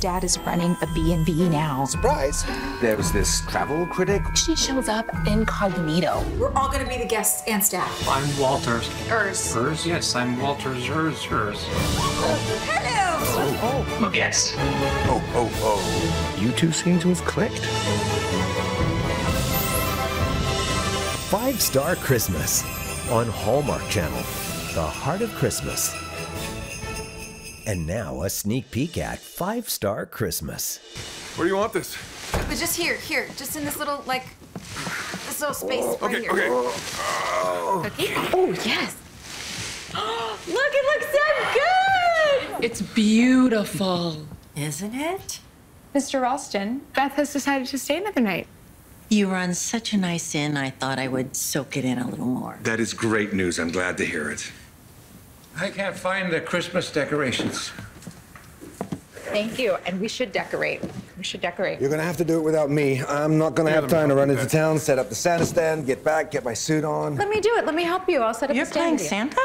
Dad is running a B&B now. Surprise! There was this travel critic. She shows up incognito. We're all gonna be the guests and staff. I'm Walter. Ers. Hers? Yes, I'm Walter Zers. Hers. Hello! Oh, oh. oh, a guest. Oh, oh, oh. You two seem to have clicked. Five Star Christmas on Hallmark Channel, the heart of Christmas. And now a sneak peek at Five Star Christmas. Where do you want this? But just here, here, just in this little, like, this little space right Okay, here. okay. Okay. Oh, yes. Look, it looks so good! It's beautiful. Isn't it? Mr. Ralston, Beth has decided to stay another night. You run such a nice inn, I thought I would soak it in a little more. That is great news. I'm glad to hear it. I can't find the Christmas decorations. Thank you. And we should decorate. We should decorate. You're gonna have to do it without me. I'm not gonna have time to run into town, set up the Santa stand, get back, get my suit on. Let me do it. Let me help you. I'll set up You're the stand. playing with you. Santa?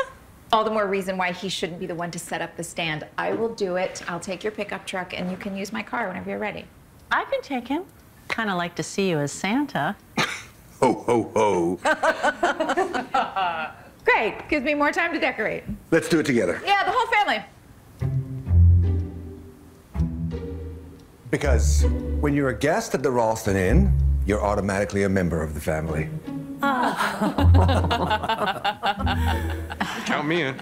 All the more reason why he shouldn't be the one to set up the stand. I will do it. I'll take your pickup truck and you can use my car whenever you're ready. I can take him. Kind of like to see you as Santa. Ho, ho, ho. Great. Gives me more time to decorate. Let's do it together. Yeah, the whole family. Because when you're a guest at the Ralston Inn, you're automatically a member of the family. Count me in.